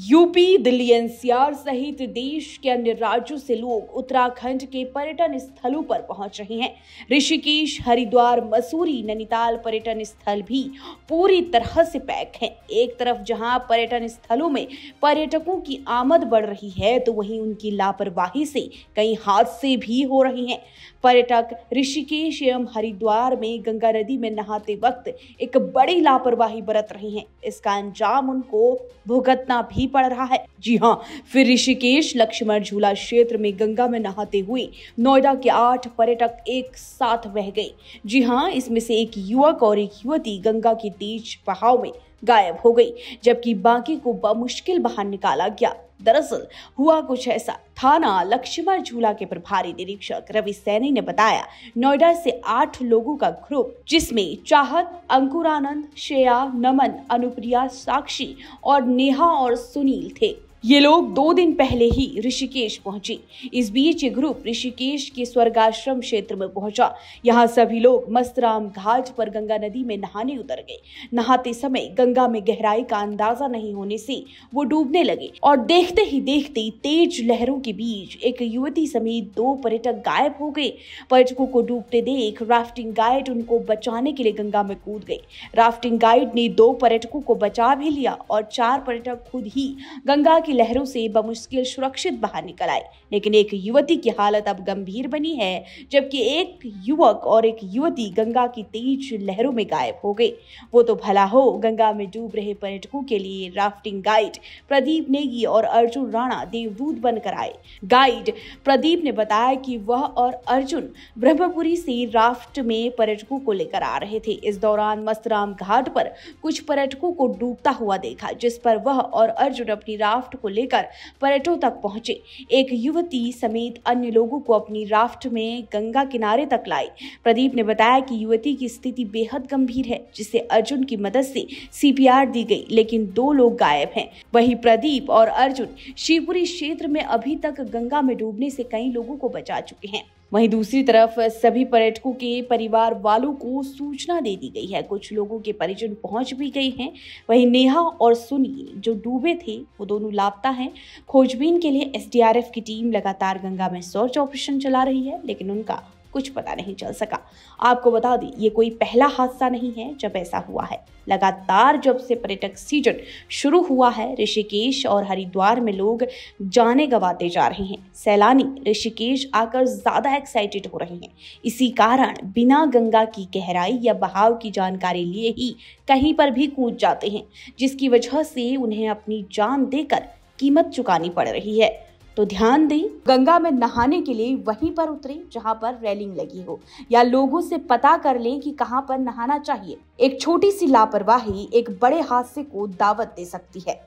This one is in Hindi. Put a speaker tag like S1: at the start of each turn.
S1: यूपी, दिल्ली, एनसीआर सहित देश के अन्य राज्यों से लोग उत्तराखंड के पर्यटन स्थलों पर पहुँच रहे हैं। ऋषिकेश, हरिद्वार, मसूरी, नैनीताल पर्यटन स्थल भी पूरी तरह से पैक हैं। एक तरफ़ जहाँ पर्यटन स्थलों में पर्यटकों की आमद बढ़ रही है तो वहीं उनकी लापरवाही से कई हादसे भी हो रहे हैं। पर्यटक ऋषिकेश एवं हरिद्वार में गंगा नदी में नहाते वक्त एक बड़ी लापरवाही बरत रहे हैं। इसका अंजाम उनको भुगतना भी पड़ रहा है। जी हाँ फिर ऋषिकेश, लक्ष्मण झूला क्षेत्र में गंगा में नहाते हुए नोएडा के आठ पर्यटक एक साथ बह गए। जी हाँ इसमें से एक युवक और एक युवती गंगा के तेज बहाव में गायब हो गई, जबकि बाकी को बमुश्किल बाहर निकाला गया। दरअसल, हुआ कुछ ऐसा। थाना लक्ष्मण झूला के प्रभारी निरीक्षक रवि सैनी ने बताया, नोएडा से आठ लोगों का ग्रुप, जिसमें चाहत, अंकुरानंद, श्रेया, नमन, अनुप्रिया, साक्षी और नेहा और सुनील थे। ये लोग दो दिन पहले ही ऋषिकेश पहुँचे। इस बीच ये ग्रुप ऋषिकेश के स्वर्गाश्रम क्षेत्र में पहुँचा। यहाँ सभी लोग मस्तराम घाट पर गंगा नदी में नहाने उतर गए। नहाते समय गंगा में गहराई का अंदाज़ा नहीं होने से वो डूबने लगे और देखते ही देखते तेज लहरों के बीच एक युवती समेत दो पर्यटक गायब हो गए। पर्यटकों को डूबते देख राफ्टिंग गाइड उनको बचाने के लिए गंगा में कूद गए। राफ्टिंग गाइड ने दो पर्यटकों को बचा भी लिया और चार पर्यटक खुद ही गंगा की लहरों से बमुश्किल सुरक्षित बाहर निकल आए। लेकिन एक युवती की हालत अब गंभीर बनी है, जबकि एक युवक और एक युवती गंगा की तेज लहरों में गायब हो गए वो तो भला हो, गंगा में डूब रहे पर्यटकों के लिए राफ्टिंग गाइड प्रदीप नेगी और अर्जुन राणा देवदूत बनकर आए। गाइड प्रदीप ने बताया कि वह और अर्जुन ब्रह्मपुरी से राफ्ट में पर्यटकों को लेकर आ रहे थे। इस दौरान मस्तराम घाट पर कुछ पर्यटकों को डूबता हुआ देखा, जिस पर वह और अर्जुन अपनी राफ्ट को लेकर पर्यटकों तक पहुँचे। एक युवती समेत अन्य लोगों को अपनी राफ्ट में गंगा किनारे तक लाए। प्रदीप ने बताया कि युवती की स्थिति बेहद गंभीर है, जिसे अर्जुन की मदद से सीपीआर दी गई, लेकिन दो लोग गायब हैं। वहीं प्रदीप और अर्जुन शिवपुरी क्षेत्र में अभी तक गंगा में डूबने से कई लोगों को बचा चुके हैं। वहीं दूसरी तरफ़, सभी पर्यटकों के परिवार वालों को सूचना दे दी गई है। कुछ लोगों के परिजन पहुँच भी गए हैं। वहीं नेहा और सुनील जो डूबे थे, वो दोनों लापता हैं। खोजबीन के लिए एसडीआरएफ की टीम लगातार गंगा में सर्च ऑपरेशन चला रही है, लेकिन उनका कुछ पता नहीं चल सका। आपको बता दें, ये कोई पहला हादसा नहीं है जब ऐसा हुआ है। लगातार जब से पर्यटक सीज़न शुरू हुआ है, ऋषिकेश और हरिद्वार में लोग जाने गवाते जा रहे हैं। सैलानी ऋषिकेश आकर ज़्यादा एक्साइटेड हो रहे हैं। इसी कारण बिना गंगा की गहराई या बहाव की जानकारी लिए ही कहीं पर भी कूद जाते हैं, जिसकी वजह से उन्हें अपनी जान देकर कीमत चुकानी पड़ रही है। तो ध्यान दें, गंगा में नहाने के लिए वहीं पर उतरे जहाँ पर रेलिंग लगी हो, या लोगों से पता कर लें कि कहाँ पर नहाना चाहिए। एक छोटी सी लापरवाही एक बड़े हादसे को दावत दे सकती है।